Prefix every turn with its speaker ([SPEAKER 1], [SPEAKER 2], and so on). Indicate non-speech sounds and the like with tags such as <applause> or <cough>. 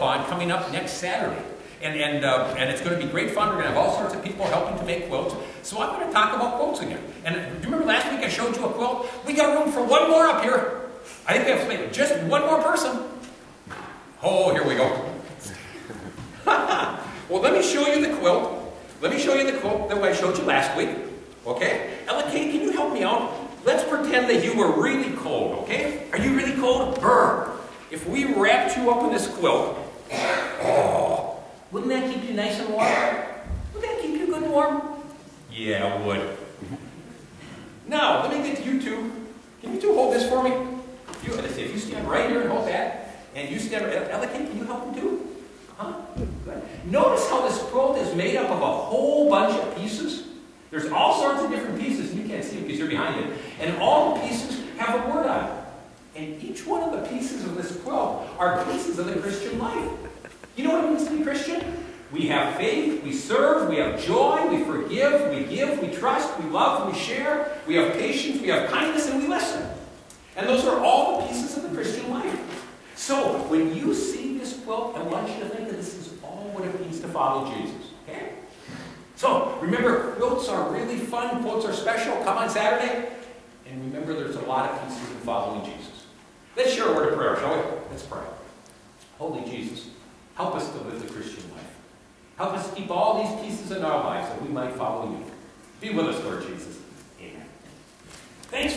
[SPEAKER 1] coming up next Saturday. And, and, uh, and it's going to be great fun. We're going to have all sorts of people helping to make quilts. So I'm going to talk about quilts again. And do you remember last week I showed you a quilt? We got room for one more up here. I think we have space. Just one more person. Oh, here we go. <laughs> well, let me show you the quilt. Let me show you the quilt that I showed you last week. Okay? Ella Kate, can you help me out? Let's pretend that you were really cold, okay? Are you really cold? Brr. If we wrapped you up in this quilt, <sighs> wouldn't that keep you nice and warm? Wouldn't that keep you good and warm? Yeah, it would. Now, let me get you two. Can you two hold this for me? You, let's see, if you stand right here and hold that, and you stand right, Ella can you help him too? Huh? Good. Notice how this quilt is made up of a whole bunch of pieces. There's all sorts of different pieces, and you can't see them because you're behind it. And all the pieces have a word on it. And each one of the pieces of this quilt are pieces of the Christian life. You know what it means to be Christian? We have faith, we serve, we have joy, we forgive, we give, we trust, we love, we share, we have patience, we have kindness, and we listen. And those are all the pieces of the Christian life. So, when you see this quilt, I want you to think that this is all what it means to follow Jesus. Okay? So, remember, quilts are really fun. Quilts are special. Come on Saturday. And remember, there's a lot of pieces in following Jesus. Let's share a word of prayer, shall we? Let's pray. Holy Jesus, help us to live the Christian life. Help us keep all these pieces in our lives that we might follow you. Be with us, Lord Jesus. Amen. Thanks.